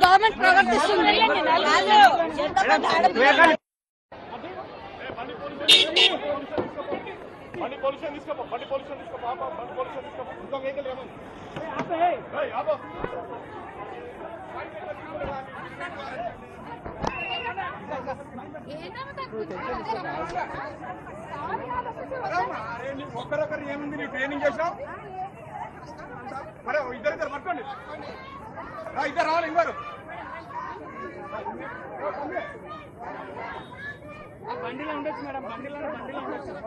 Government ప్రవర్తిస్తుంది బండి pollution తీసుకోపో బండి పొల్యూషన్ తీసుకోపో బండి పొల్యూషన్ తీసుకోపో ఇంకా వెహికల్ ఏమో ఏయ్, ఆపో ఒకరొకరు ఏముంది నీ ట్రైనింగ్ చేసావు మరి ఇద్దరు ఇద్దరు పట్టుకోండి ఇద్దరు రావాలి ఇంగారు బండిలో ఉండొచ్చు మేడం బండిలో బండిలో ఉండొచ్చు ఎలా?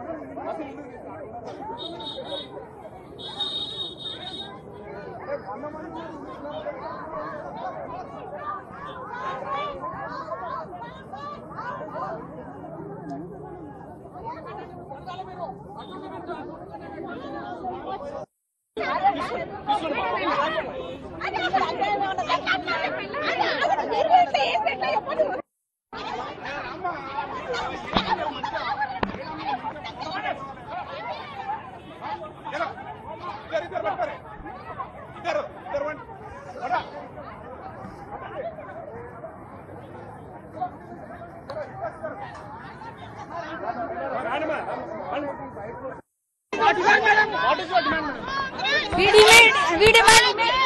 What is what, madam? What is what, madam? We demand